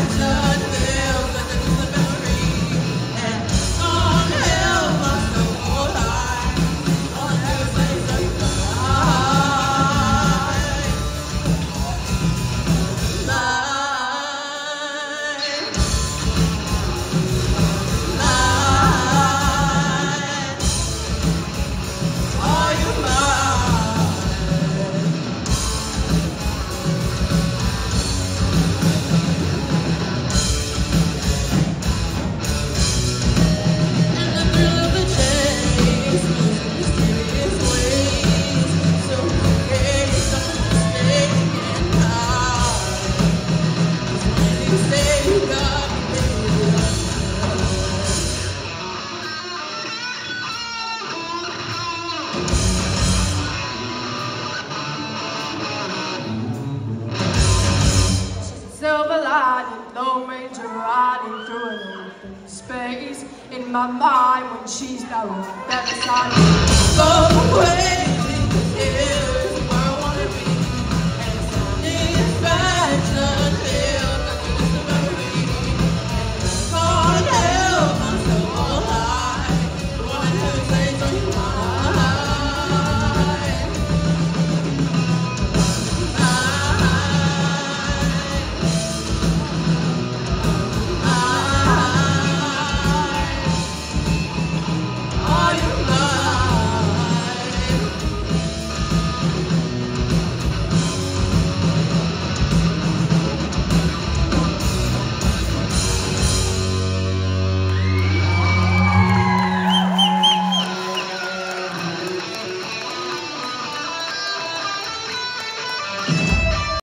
I've done this. Riding, Lone Ranger riding through an open space. In my mind when she's on the other side. Go away.